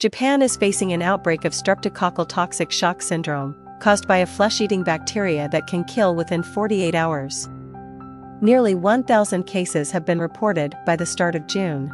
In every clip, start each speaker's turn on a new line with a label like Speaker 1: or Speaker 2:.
Speaker 1: Japan is facing an outbreak of streptococcal toxic shock syndrome, caused by a flesh-eating bacteria that can kill within 48 hours. Nearly 1,000 cases have been reported by the start of June.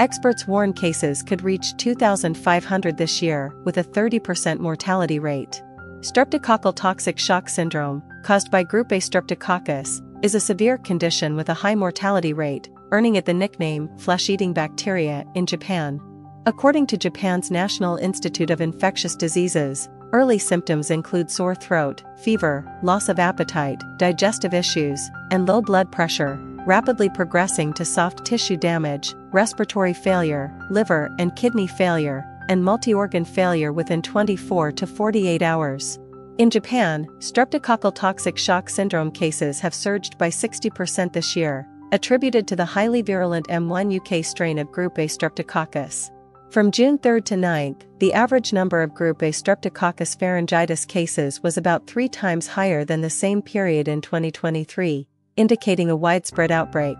Speaker 1: Experts warn cases could reach 2,500 this year, with a 30% mortality rate. Streptococcal toxic shock syndrome, caused by group A streptococcus, is a severe condition with a high mortality rate, earning it the nickname flesh eating bacteria in Japan. According to Japan's National Institute of Infectious Diseases, early symptoms include sore throat, fever, loss of appetite, digestive issues, and low blood pressure, rapidly progressing to soft tissue damage, respiratory failure, liver and kidney failure, and multi-organ failure within 24 to 48 hours. In Japan, streptococcal toxic shock syndrome cases have surged by 60% this year, attributed to the highly virulent M1 UK strain of Group A streptococcus. From June 3 to 9, the average number of Group A Streptococcus pharyngitis cases was about three times higher than the same period in 2023, indicating a widespread outbreak.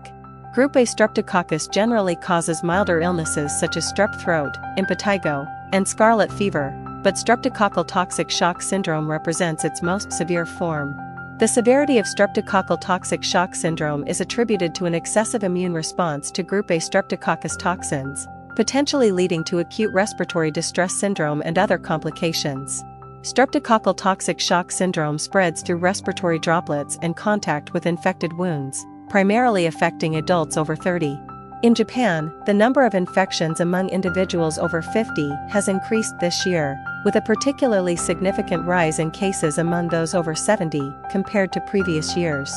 Speaker 1: Group A Streptococcus generally causes milder illnesses such as strep throat, impetigo, and scarlet fever, but streptococcal toxic shock syndrome represents its most severe form. The severity of streptococcal toxic shock syndrome is attributed to an excessive immune response to group A streptococcus toxins, potentially leading to acute respiratory distress syndrome and other complications. Streptococcal toxic shock syndrome spreads through respiratory droplets and contact with infected wounds, primarily affecting adults over 30. In Japan, the number of infections among individuals over 50 has increased this year, with a particularly significant rise in cases among those over 70 compared to previous years.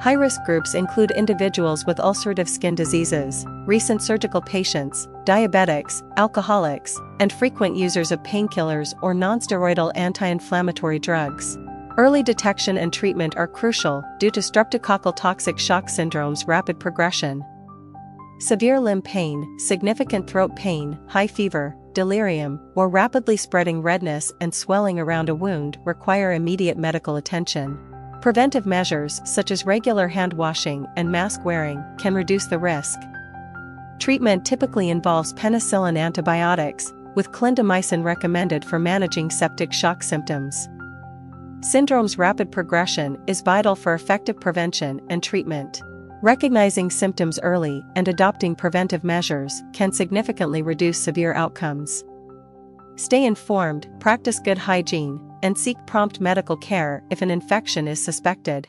Speaker 1: High risk groups include individuals with ulcerative skin diseases, recent surgical patients, diabetics, alcoholics, and frequent users of painkillers or nonsteroidal anti inflammatory drugs. Early detection and treatment are crucial due to streptococcal toxic shock syndrome's rapid progression. Severe limb pain, significant throat pain, high fever, delirium, or rapidly spreading redness and swelling around a wound require immediate medical attention. Preventive measures such as regular hand washing and mask wearing can reduce the risk. Treatment typically involves penicillin antibiotics, with clindamycin recommended for managing septic shock symptoms. Syndrome's rapid progression is vital for effective prevention and treatment. Recognizing symptoms early and adopting preventive measures can significantly reduce severe outcomes. Stay informed, practice good hygiene, and seek prompt medical care if an infection is suspected.